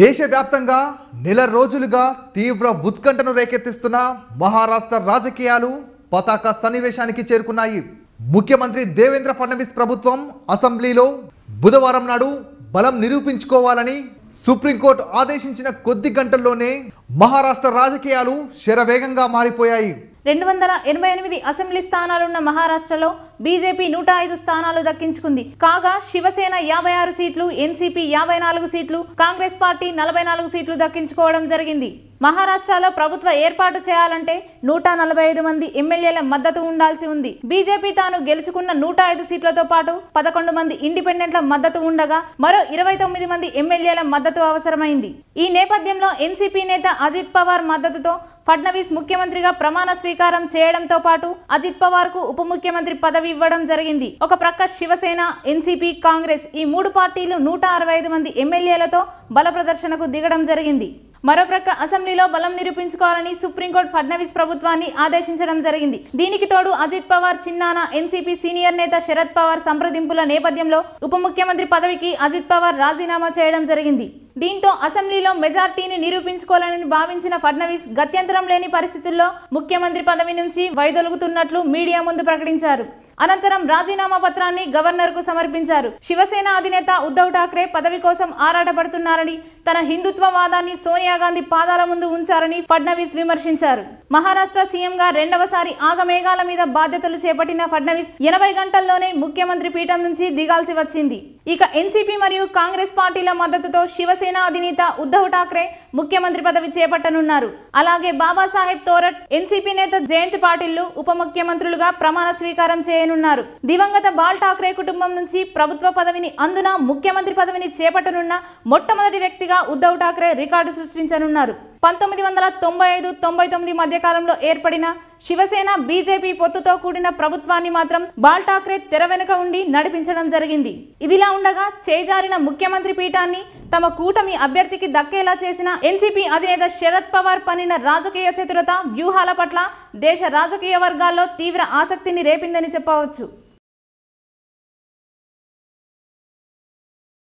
దేశవ్యాప్తంగా నెల రోజులుగా తీవ్ర ఉత్కంఠను రేకెత్తిస్తున్న మహారాష్ట్ర రాజకీయాలు పతాక సన్నివేశానికి చేరుకున్నాయి. ముఖ్యమంత్రి దేవేంద్ర ఫడ్నవీస్ ప్రభుత్వం అసెంబ్లీలో బుధవారం నాడు బలం నిరూపించుకోవాలని సుప్రీంకోర్టు ఆదేశించిన కొద్ది గంటల్లోనే మహారాష్ట్ర రాజకీయాలు శరవేగంగా మారిపోయాయి. రెండు వందల ఎనభై ఎనిమిది అసెంబ్లీ స్థానాలున్న మహారాష్ట్రలో బీజేపీ నూట ఐదు స్థానాలు దక్కించుకుంది. కాగా శివసేన యాభై ఆరు సీట్లు ఎన్సీపీ యాభై నాలుగు సీట్లు కాంగ్రెస్ పార్టీ నలభై నాలుగు సీట్లు దక్కించుకోవడం జరిగింది. మహారాష్ట్రలో ప్రభుత్వ ఏర్పాటు చేయాలంటే నూట నలభై ఐదు మంది ఎమ్మెల్యేల మద్దతు ఉండాల్సి ఉంది. బీజేపీ తాను గెలుచుకున్న నూట ఐదు సీట్లతో పాటు పదకొండు మంది ఇండిపెండెంట్ల మద్దతు ఉండగా మరో ఇరవై తొమ్మిది మంది ఎమ్మెల్యేల మద్దతు అవసరమైంది. ఈ నేపథ్యంలో ఎన్సీపీ నేత అజిత్ పవార్ మద్దతుతో ఫడ్నవీస్ ముఖ్యమంత్రిగా ప్రమాణ స్వీకారం చేయడంతో పాటు అజిత్ పవార్కు ఉప ముఖ్యమంత్రి పదవి ఇవ్వడం జరిగింది. ఒక ప్రక్క శివసేన ఎన్సీపీ కాంగ్రెస్ ఈ మూడు పార్టీలు నూట అరవై ఐదు మంది ఎమ్మెల్యేలతో బల ప్రదర్శనకు దిగడం జరిగింది. మరోప్రక్క అసెంబ్లీలో బలం నిరూపించుకోవాలని సుప్రీంకోర్టు ఫడ్నవీస్ ప్రభుత్వాన్ని ఆదేశించడం జరిగింది. దీనికి తోడు అజిత్ పవార్ చిన్నాన ఎన్సీపీ సీనియర్ నేత శరద్ పవార్ సంప్రదింపుల నేపథ్యంలో ఉప ముఖ్యమంత్రి పదవికి అజిత్ పవార్ రాజీనామా చేయడం జరిగింది. దీంతో అసెంబ్లీలో మెజార్టీని నిరూపించుకోవాలని భావించిన ఫడ్నవీస్ గత్యంతరం లేని పరిస్థితుల్లో ముఖ్యమంత్రి పదవి నుంచి వైదొలుగుతున్నట్లు మీడియా ముందు ప్రకటించారు. అనంతరం రాజీనామా పత్రాన్ని గవర్నర్కు సమర్పించారు. శివసేన అధినేత ఉద్దవ్ ఠాక్రే పదవి కోసం ఆరాటపడుతున్నారని తన హిందుత్వ వాదాన్ని సోనియా గాంధీ పాదాల ముందు ఉంచారని ఫడ్నవీస్ విమర్శించారు. మహారాష్ట్ర సీఎంగా రెండవసారి ఆగమేఘాల మీద బాధ్యతలు చేపట్టిన ఫడ్నవీస్ ఎనభై గంటల్లోనే ముఖ్యమంత్రి పీఠం నుంచి దిగాల్సి వచ్చింది. ఇక ఎన్సీపీ మరియు కాంగ్రెస్ పార్టీల మద్దతుతో శివసేన అధినేత ఉద్ధవ్ ఠాక్రే ముఖ్యమంత్రి పదవి చేపట్టనున్నారు. అలాగే బాబాసాహెబ్ తోరట్ ఎన్సీపీ నేత జయంత్ పాటిల్లు ఉప ముఖ్యమంత్రులుగా ప్రమాణ స్వీకారం చేయనున్నారు. దివంగత బాల్ ఠాక్రే కుటుంబం నుంచి ప్రభుత్వ పదవిని అందున ముఖ్యమంత్రి పదవిని చేపట్టనున్న మొట్టమొదటి వ్యక్తిగా ఉద్ధవ్ ఠాక్రే రికార్డు సృష్టించనున్నారు. పంతొమ్మిది వందల తొంభై ఐదు తొంభై తొమ్మిది మధ్యకాలంలో ఏర్పడిన శివసేన బీజేపీ పొత్తుతో కూడిన ప్రభుత్వాన్ని మాత్రం బాల్ ఠాక్రే తెర వెనుక ఉండి నడిపించడం జరిగింది. ఇదిలా ఉండగా చేజారిన ముఖ్యమంత్రి పీఠాన్ని తమ కూటమి అభ్యర్థికి దక్కేలా చేసిన ఎన్సీపీ అధినేత శరద్ పవార్ పన్నిన రాజకీయ చతురత వ్యూహాల పట్ల దేశ రాజకీయ వర్గాల్లో తీవ్ర ఆసక్తిని రేపిందని చెప్పవచ్చు.